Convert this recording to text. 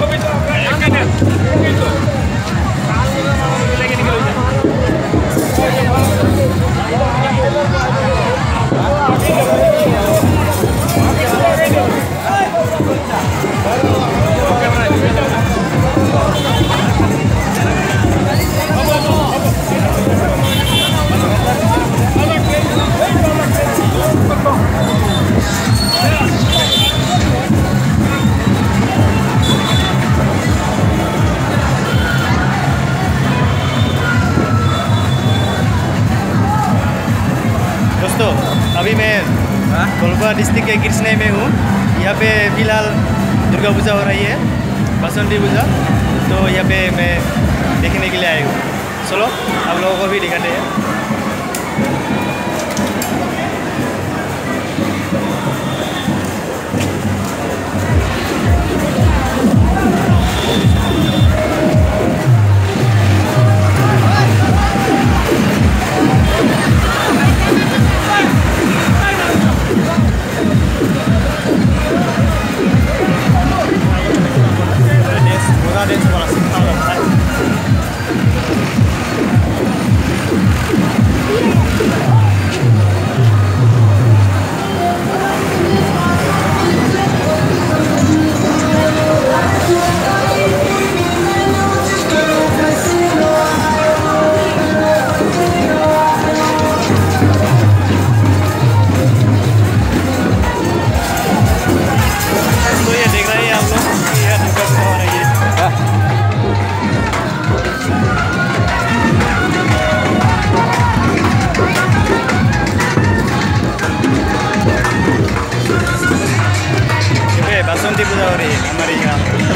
Comito, cadê? Comito. District के कृष्णा में हूँ। यहाँ पे फ़िलहाल दुर्गा पूजा हो रही है, बसंती पूजा। तो यहाँ पे मैं देखने के लिए आया हूँ। चलो, आप लोगों को भी दिखाते हैं। ये पे बसंती पूजा हो रही है हमारे यहाँ सामने